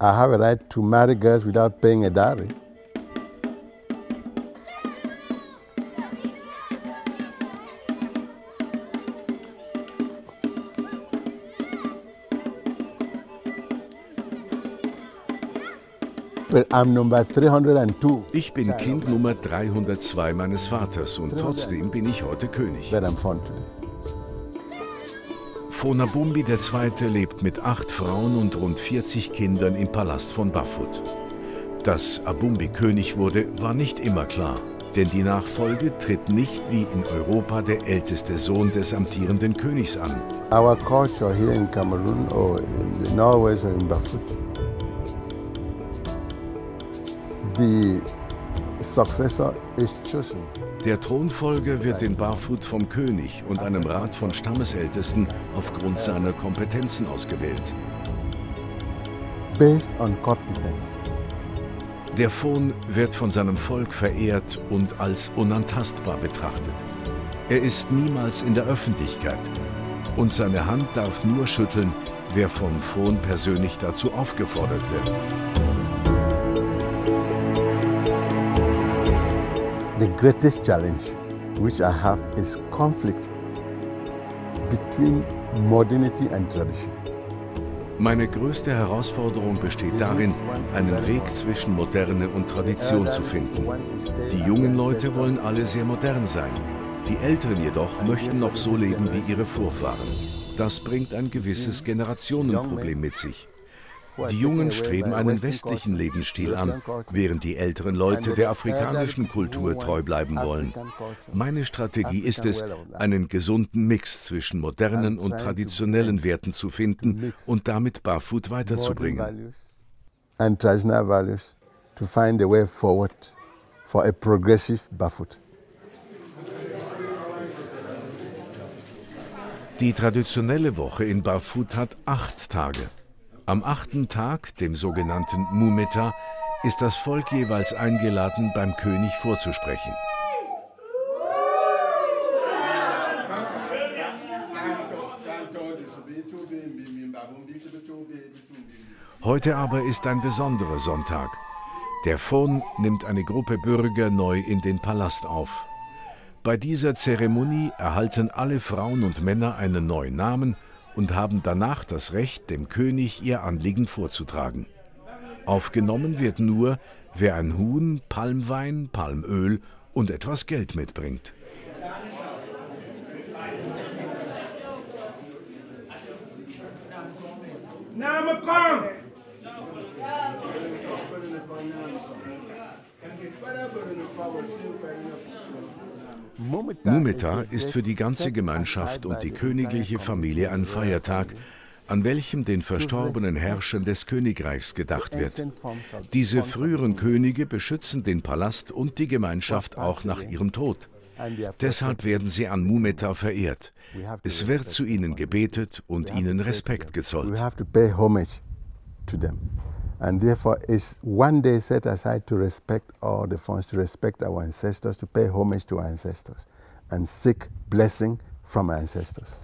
I have a right to marry girls without paying a dowry. But I'm number 302. Ich bin Kind Nummer 302 meines Vaters und trotzdem bin ich heute König. Fonabumbi II. lebt mit acht Frauen und rund 40 Kindern im Palast von Bafut. Dass Abumbi König wurde, war nicht immer klar, denn die Nachfolge tritt nicht wie in Europa der älteste Sohn des amtierenden Königs an. Our culture here in Cameroon or in Norway or in Bafut, the successor is chosen. Der Thronfolger wird in Barfut vom König und einem Rat von Stammesältesten aufgrund seiner Kompetenzen ausgewählt. based on competence. Der Fon wird von seinem Volk verehrt und als unantastbar betrachtet. Er ist niemals in der Öffentlichkeit und seine Hand darf nur schütteln, wer vom Fon persönlich dazu aufgefordert wird. The greatest challenge which I have is conflict between modernity and tradition. Meine größte Herausforderung besteht darin, einen Weg zwischen Moderne und Tradition zu finden. Die jungen Leute wollen alle sehr modern sein. Die Älteren jedoch möchten noch so leben wie ihre Vorfahren. Das bringt ein gewisses Generationenproblem mit sich. Die Jungen streben einen westlichen Lebensstil an, während die älteren Leute der afrikanischen Kultur treu bleiben wollen. Meine Strategie ist es, einen gesunden Mix zwischen modernen und traditionellen Werten zu finden und damit Barfoot weiterzubringen. values and traditional values to find a way forward for a progressive Bafut. Die traditionelle Woche in Barfoot hat acht Tage. Am achten Tag, dem sogenannten Mumeta, ist das Volk jeweils eingeladen, beim König vorzusprechen. Heute aber ist ein besonderer Sonntag. Der Fon nimmt eine Gruppe Bürger neu in den Palast auf. Bei dieser Zeremonie erhalten alle Frauen und Männer einen neuen Namen und haben danach das Recht, dem König ihr Anliegen vorzutragen. Aufgenommen wird nur, wer ein Huhn, Palmwein, Palmöl und etwas Geld mitbringt. Mumeta ist für die ganze Gemeinschaft und die königliche Familie ein Feiertag, an welchem den verstorbenen Herrschern des Königreichs gedacht wird. Diese früheren Könige beschützen den Palast und die Gemeinschaft auch nach ihrem Tod. Deshalb werden sie an Mumeta verehrt. Es wird zu ihnen gebetet und ihnen Respekt gezollt. And therefore, it's one day set aside to respect all the funds, to respect our ancestors, to pay homage to our ancestors, and seek blessing from our ancestors.